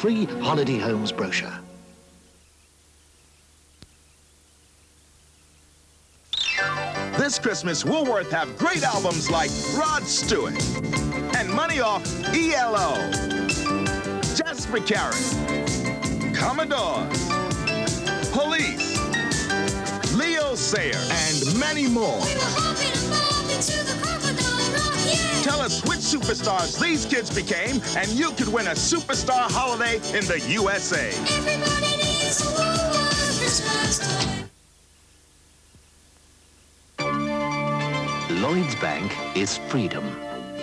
free Holiday Homes brochure. This Christmas, Woolworth have great albums like Rod Stewart and Money Off ELO, Jasper Carrott, Commodores, Police, Leo Sayer, and many more. Tell us which superstars these kids became, and you could win a superstar holiday in the USA. Lloyds Bank is freedom.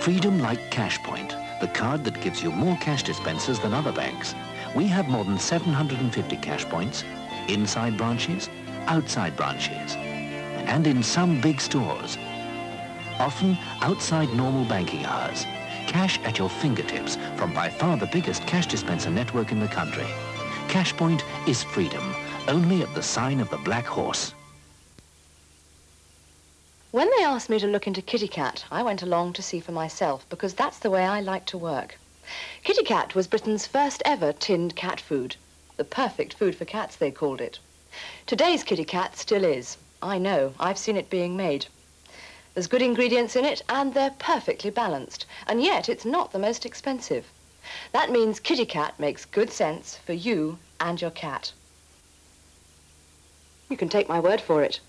Freedom like Cashpoint, the card that gives you more cash dispensers than other banks. We have more than 750 cash points, inside branches, outside branches, and in some big stores. Often outside normal banking hours. Cash at your fingertips from by far the biggest cash dispenser network in the country. Cashpoint is freedom, only at the sign of the Black Horse. When they asked me to look into Kit-e-Kat, I went along to see for myself because that's the way I like to work. Kit-e-Kat was Britain's first ever tinned cat food. The perfect food for cats, they called it. Today's Kit-e-Kat still is. I know, I've seen it being made. There's good ingredients in it and they're perfectly balanced. And yet it's not the most expensive. That means Kit-e-Kat makes good sense for you and your cat. You can take my word for it.